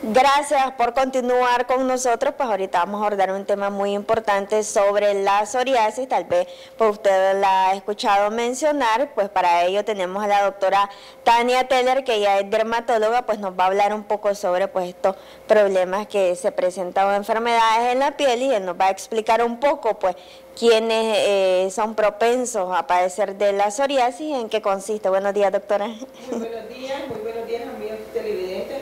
Gracias por continuar con nosotros. Pues ahorita vamos a abordar un tema muy importante sobre la psoriasis. Tal vez pues usted la ha escuchado mencionar. Pues para ello tenemos a la doctora Tania Teller, que ella es dermatóloga, pues nos va a hablar un poco sobre pues estos problemas que se presentan o enfermedades en la piel y nos va a explicar un poco pues quiénes eh, son propensos a padecer de la psoriasis y en qué consiste. Buenos días, doctora. Muy buenos días, muy buenos.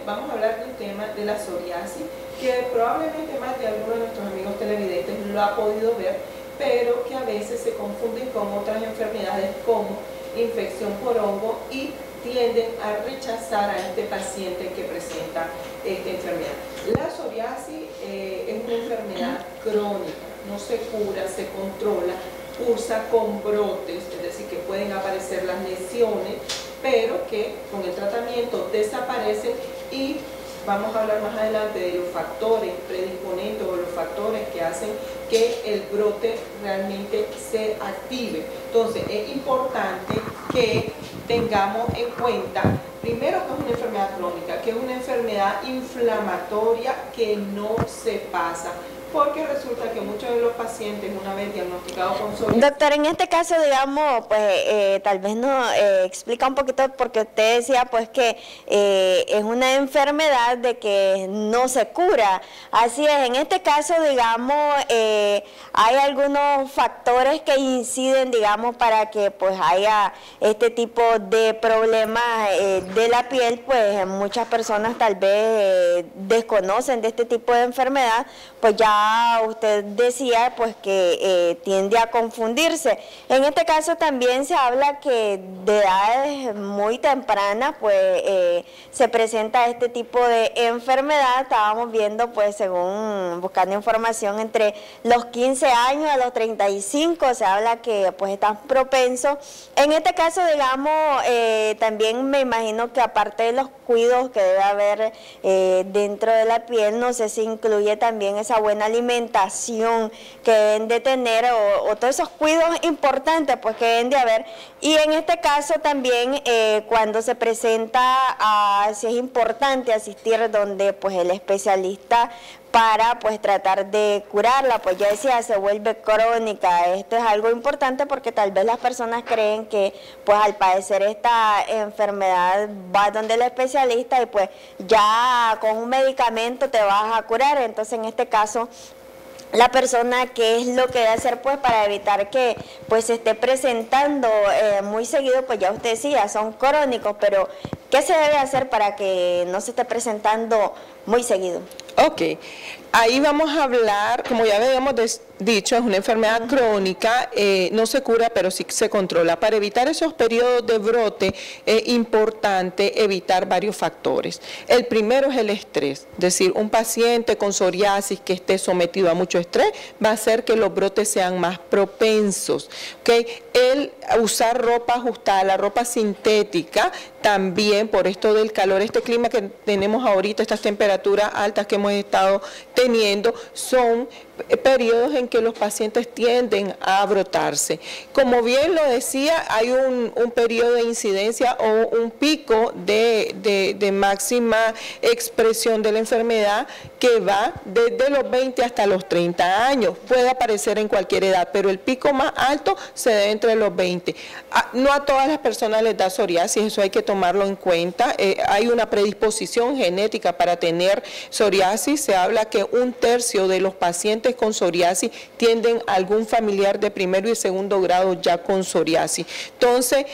Vamos a hablar del tema de la psoriasis, que probablemente más de algunos de nuestros amigos televidentes lo ha podido ver, pero que a veces se confunden con otras enfermedades como infección por hongo y tienden a rechazar a este paciente que presenta esta enfermedad. La psoriasis eh, es una enfermedad crónica, no se cura, se controla, cursa con brotes, es decir, que pueden aparecer las lesiones, pero que con el tratamiento desaparecen y vamos a hablar más adelante de los factores predisponentes o los factores que hacen que el brote realmente se active. Entonces es importante que tengamos en cuenta, primero que es una enfermedad crónica, que es una enfermedad inflamatoria que no se pasa porque resulta que muchos de los pacientes, una vez diagnosticados con psoriasis... Doctor, en este caso, digamos, pues eh, tal vez nos eh, explica un poquito, porque usted decía pues que eh, es una enfermedad de que no se cura. Así es, en este caso, digamos, hay algunos factores que inciden, digamos, para que pues haya este tipo de problemas de la piel, pues muchas personas tal vez desconocen de este tipo de enfermedad, pues ya usted decía pues que eh, tiende a confundirse. En este caso también se habla que de edades muy tempranas pues eh, se presenta este tipo de enfermedad. Estábamos viendo pues según buscando información entre los 15 años a los 35 se habla que pues están propensos. En este caso digamos eh, también me imagino que aparte de los cuidados que debe haber dentro de la piel, no sé si incluye también esa buena alimentación que deben de tener o, todos esos cuidados importantes pues que deben de haber y en este caso también eh, cuando se presenta a, si es importante asistir donde pues el especialista para pues tratar de curarla, pues ya decía, se vuelve crónica. Esto es algo importante porque tal vez las personas creen que pues al padecer esta enfermedad vas donde el especialista y pues ya con un medicamento te vas a curar. Entonces en este caso la persona qué es lo que debe hacer pues para evitar que pues se esté presentando eh, muy seguido pues ya usted decía son crónicos pero qué se debe hacer para que no se esté presentando muy seguido Ok, ahí vamos a hablar, como ya habíamos dicho, es una enfermedad crónica, eh, no se cura, pero sí se controla. Para evitar esos periodos de brote es importante evitar varios factores. El primero es el estrés, es decir, un paciente con psoriasis que esté sometido a mucho estrés va a hacer que los brotes sean más propensos. ¿okay? El usar ropa ajustada, la ropa sintética, también por esto del calor, este clima que tenemos ahorita, estas temperaturas altas que hemos estado teniendo, son periodos en que los pacientes tienden a brotarse. Como bien lo decía, hay un, periodo de incidencia o un pico de, máxima expresión de la enfermedad que va desde los 20 hasta los 30 años. Puede aparecer en cualquier edad, pero el pico más alto se da entre los 20. Ah, no a todas las personas les da psoriasis, eso hay que tomarlo en cuenta. Eh, hay una predisposición genética para tener psoriasis. Se habla que un tercio de los pacientes con psoriasis tienden a algún familiar de primero y segundo grado ya con psoriasis. Entonces,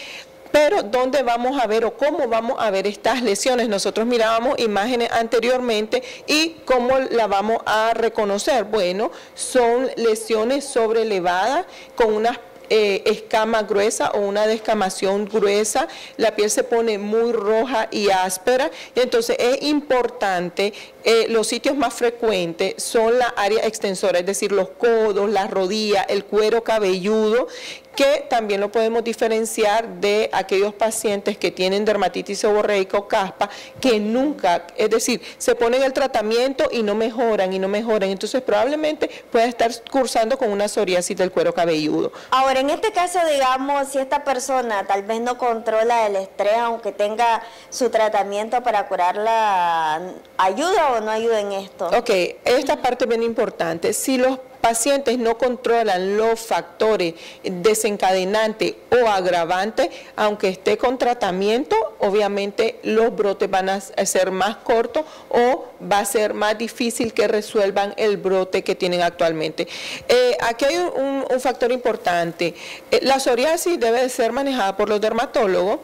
pero ¿dónde vamos a ver o cómo vamos a ver estas lesiones? Nosotros mirábamos imágenes anteriormente y cómo la vamos a reconocer. Bueno, son lesiones sobrelevadas con unas eh, escama gruesa o una descamación gruesa, la piel se pone muy roja y áspera, entonces es importante, eh, los sitios más frecuentes son la área extensora, es decir, los codos, las rodillas, el cuero cabelludo, que también lo podemos diferenciar de aquellos pacientes que tienen dermatitis seborreica o caspa, que nunca, es decir, se ponen el tratamiento y no mejoran y no mejoran, entonces probablemente pueda estar cursando con una psoriasis del cuero cabelludo. Ahora, en este caso, digamos, si esta persona tal vez no controla el estrés, aunque tenga su tratamiento para curarla, ¿ayuda o no ayuda en esto? Ok, esta parte es bien importante. Si los pacientes no controlan los factores desencadenantes o agravantes, aunque esté con tratamiento, obviamente los brotes van a ser más cortos o va a ser más difícil que resuelvan el brote que tienen actualmente. Eh, aquí hay un, factor importante. Eh, la psoriasis debe ser manejada por los dermatólogos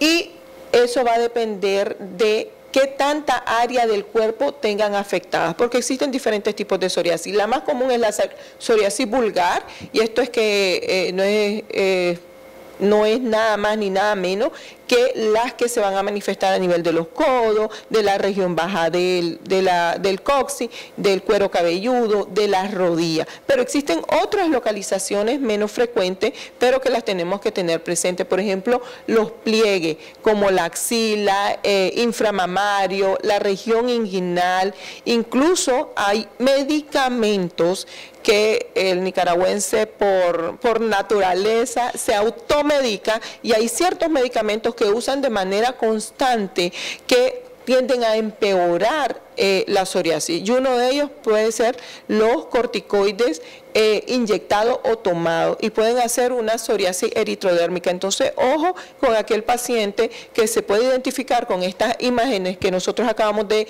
y eso va a depender de qué tanta área del cuerpo tengan afectadas, porque existen diferentes tipos de psoriasis. La más común es la psoriasis vulgar, y esto es que eh, no es... Eh, no es nada más ni nada menos que las que se van a manifestar a nivel de los codos, de la región baja del, de la, del coxis, del cuero cabelludo, de las rodillas. Pero existen otras localizaciones menos frecuentes, pero que las tenemos que tener presentes. Por ejemplo, los pliegues, como la axila, eh, inframamario, la región inguinal. Incluso hay medicamentos que el nicaragüense por, por naturaleza se automedica y hay ciertos medicamentos que usan de manera constante que tienden a empeorar eh, la psoriasis. Y uno de ellos puede ser los corticoides eh, inyectados o tomados y pueden hacer una psoriasis eritrodérmica. Entonces, ojo con aquel paciente que se puede identificar con estas imágenes que nosotros acabamos de,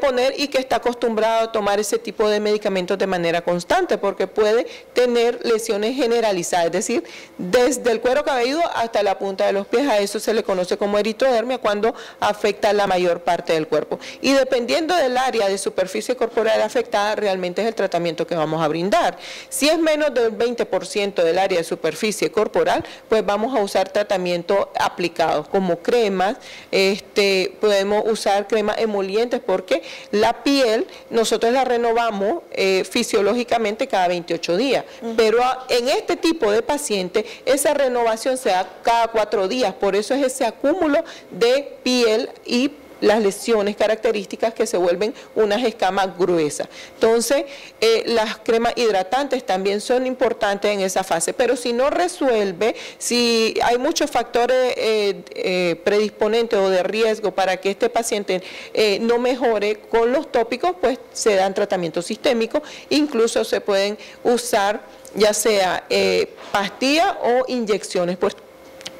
poner y que está acostumbrado a tomar ese tipo de medicamentos de manera constante porque puede tener lesiones generalizadas, es decir, desde el cuero cabelludo hasta la punta de los pies. A eso se le conoce como eritrodermia cuando afecta la mayor parte del cuerpo. Y dependiendo de el área de superficie corporal afectada realmente es el tratamiento que vamos a brindar. Si es menos del 20% del área de superficie corporal, pues vamos a usar tratamiento aplicado. Como cremas, este, podemos usar cremas emolientes porque la piel nosotros la renovamos eh, fisiológicamente cada 28 días, pero en este tipo de paciente esa renovación se da cada cuatro días, por eso es ese acúmulo de piel y las lesiones características que se vuelven unas escamas gruesas. Entonces, eh, las cremas hidratantes también son importantes en esa fase, pero si no resuelve, si hay muchos factores eh, eh, predisponentes o de riesgo para que este paciente no mejore con los tópicos, pues se dan tratamientos sistémicos, incluso se pueden usar ya sea pastillas o inyecciones.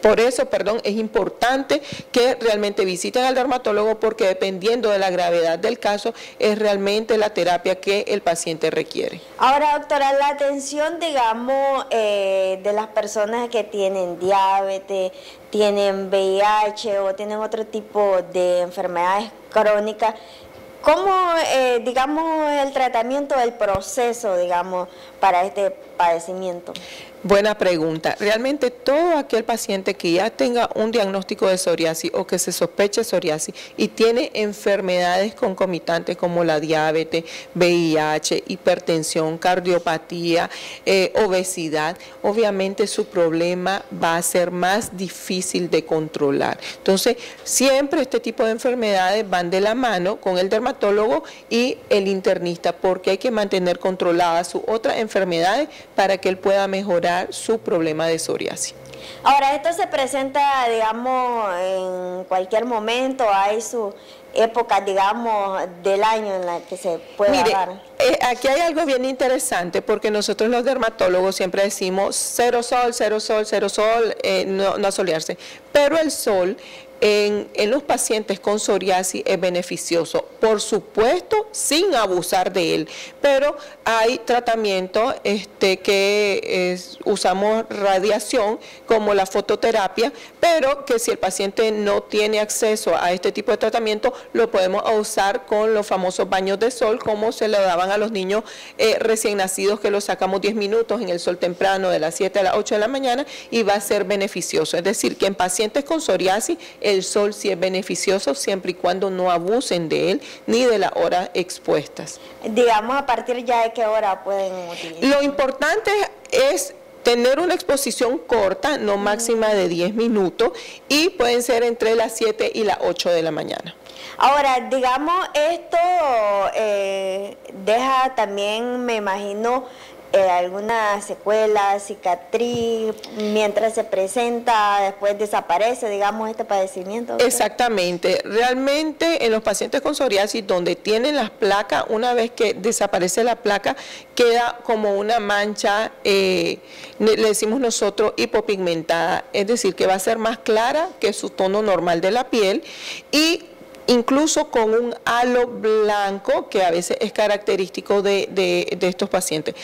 Por eso, perdón, es importante que realmente visiten al dermatólogo porque dependiendo de la gravedad del caso es realmente la terapia que el paciente requiere. Ahora, doctora, la atención, digamos, eh, de las personas que tienen diabetes, tienen VIH o tienen otro tipo de enfermedades crónicas, ¿Cómo, eh, digamos, el tratamiento, el proceso, digamos, para este padecimiento? Buena pregunta. Realmente todo aquel paciente que ya tenga un diagnóstico de psoriasis o que se sospeche psoriasis y tiene enfermedades concomitantes como la diabetes, VIH, hipertensión, cardiopatía, eh, obesidad, obviamente su problema va a ser más difícil de controlar. Entonces, siempre este tipo de enfermedades van de la mano con el dermatólogo y el internista porque hay que mantener controladas sus otras enfermedades para que él pueda mejorar su problema de psoriasis. Ahora, esto se presenta, digamos, en cualquier momento, hay su época, digamos, del año en la que se puede Mire, eh, aquí hay algo bien interesante porque nosotros los dermatólogos siempre decimos cero sol, cero sol, cero sol, eh, no, no asolearse, pero el sol en, los pacientes con psoriasis es beneficioso, por supuesto sin abusar de él, pero hay tratamientos este, que usamos radiación como la fototerapia, pero que si el paciente no tiene acceso a este tipo de tratamiento, lo podemos usar con los famosos baños de sol, como se le daban a los niños eh, recién nacidos, que los sacamos 10 minutos en el sol temprano de las 7 a las 8 de la mañana y va a ser beneficioso. Es decir, que en pacientes con psoriasis, el sol sí es beneficioso siempre y cuando no abusen de él ni de las horas expuestas. Digamos, a partir ya de qué hora pueden utilizar. Lo importante es tener una exposición corta, no máxima de 10 minutos, y pueden ser entre las 7 y las 8 de la mañana. Ahora, digamos, esto eh, deja también, me imagino, eh, alguna secuela, cicatriz, mientras se presenta, después desaparece, digamos, este padecimiento? Exactamente. Realmente en los pacientes con psoriasis, donde tienen las placas, una vez que desaparece la placa, queda como una mancha, eh, le decimos nosotros, hipopigmentada, es decir, que va a ser más clara que su tono normal de la piel y incluso con un halo blanco que a veces es característico de, de estos pacientes.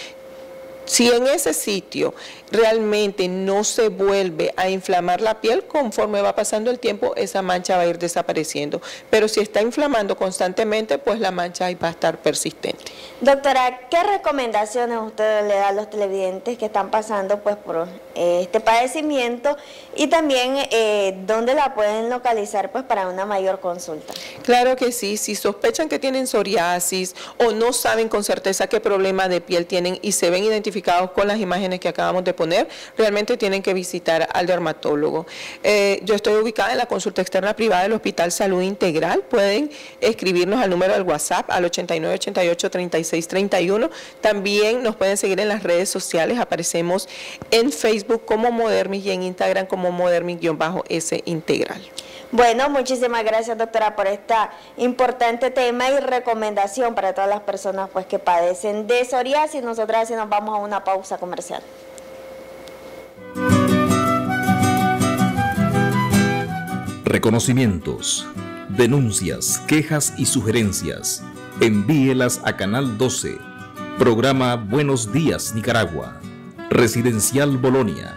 Si en ese sitio realmente no se vuelve a inflamar la piel, conforme va pasando el tiempo, esa mancha va a ir desapareciendo. Pero si está inflamando constantemente, pues la mancha va a estar persistente. Doctora, ¿qué recomendaciones usted le da a los televidentes que están pasando pues por eh, este padecimiento y también eh, dónde la pueden localizar pues para una mayor consulta? Claro que sí, si sospechan que tienen psoriasis o no saben con certeza qué problema de piel tienen y se ven identificados con las imágenes que acabamos de poner, realmente tienen que visitar al dermatólogo. Eh, yo estoy ubicada en la consulta externa privada del Hospital Salud Integral. Pueden escribirnos al número del WhatsApp al 8988-3631. También nos pueden seguir en las redes sociales. Aparecemos en Facebook como Modermic y en Instagram como Modermic-S Integral. Bueno, muchísimas gracias doctora por este importante tema y recomendación para todas las personas pues que padecen de psoriasis. Nosotras nos vamos a una pausa comercial. Reconocimientos, denuncias, quejas y sugerencias. Envíelas a Canal 12. Programa Buenos Días Nicaragua. Residencial Bolonia.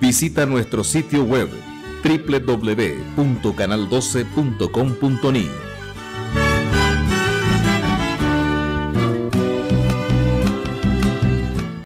Visita nuestro sitio web www.canal12.com.ni.